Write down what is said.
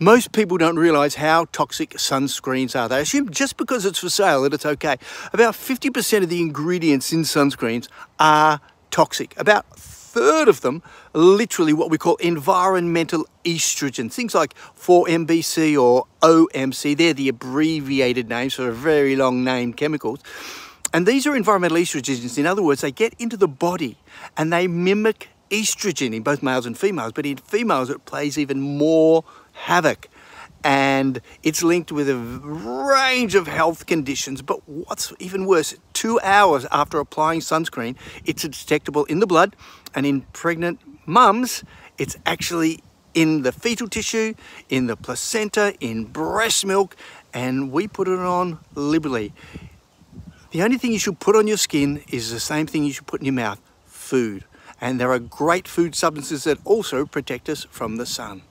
Most people don't realize how toxic sunscreens are. They assume just because it's for sale that it's okay. About 50% of the ingredients in sunscreens are toxic. About a third of them literally what we call environmental estrogen. Things like 4-MBC or OMC. They're the abbreviated names for very long named chemicals. And these are environmental estrogens. In other words, they get into the body and they mimic estrogen in both males and females, but in females it plays even more havoc and it's linked with a range of health conditions. But what's even worse, two hours after applying sunscreen, it's detectable in the blood and in pregnant mums, it's actually in the fetal tissue, in the placenta, in breast milk, and we put it on liberally. The only thing you should put on your skin is the same thing you should put in your mouth, food. And there are great food substances that also protect us from the sun.